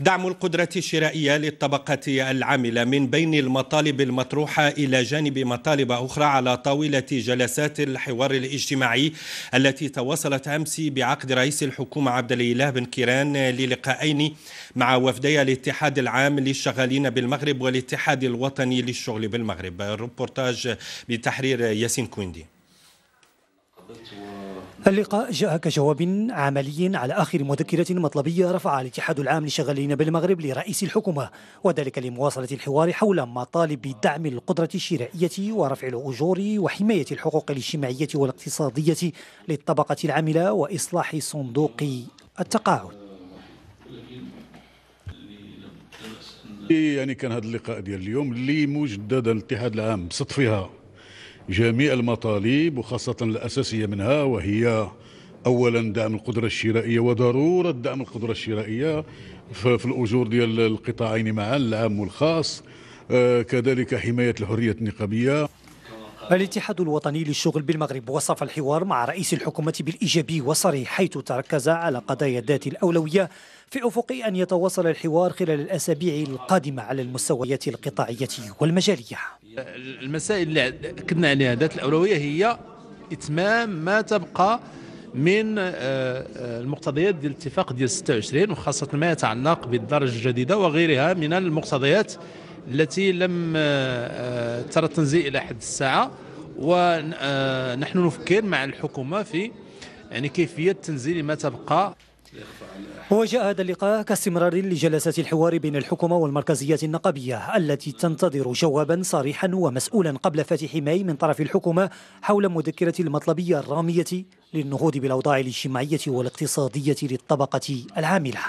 دعم القدرة الشرائية للطبقة العاملة من بين المطالب المطروحة إلى جانب مطالب أخرى على طاولة جلسات الحوار الاجتماعي التي تواصلت أمس بعقد رئيس الحكومة عبد الإله بن كيران للقاءين مع وفدي الاتحاد العام للشغالين بالمغرب والاتحاد الوطني للشغل بالمغرب. الروبورتاج بتحرير ياسين كويندي. اللقاء جاء كجواب عملي على آخر مذكرة مطلبية رفعها الاتحاد العام للشغالين بالمغرب لرئيس الحكومة وذلك لمواصلة الحوار حول مطالب دعم القدرة الشرائية ورفع الأجور وحماية الحقوق الاجتماعية والاقتصادية للطبقة العاملة وإصلاح صندوق التقاعد. يعني كان هذا اللقاء ديال اليوم اللي مجددا الاتحاد العام فيها جميع المطالب وخاصة الأساسية منها وهي أولا دعم القدرة الشرائية وضرورة دعم القدرة الشرائية في الأجور ديال القطاعين معا العام والخاص. آه، كذلك حماية الحرية النقابية. الاتحاد الوطني للشغل بالمغرب وصف الحوار مع رئيس الحكومة بالإيجابي والصريح حيث تركز على قضايا ذات الأولوية في أفق أن يتواصل الحوار خلال الأسابيع القادمة على المستويات القطاعية والمجالية. المسائل اللي أكدنا عليها ذات الأولوية هي إتمام ما تبقى من آه، آه، المقتضيات ديال الاتفاق ديال 26 وخاصة ما يتعلق بالدرجة الجديدة وغيرها من المقتضيات التي لم آه، ترى التنزيل إلى حد الساعة. ونحن نفكر مع الحكومة في يعني كيفية تنزيل ما تبقى. وجاء هذا اللقاء كاستمرار لجلسات الحوار بين الحكومة والمركزيات النقابية التي تنتظر جوابا صريحا ومسؤولا قبل فتح ماي من طرف الحكومة حول مذكرة المطلبية الرامية للنهوض بالأوضاع الاجتماعية والاقتصادية للطبقة العاملة.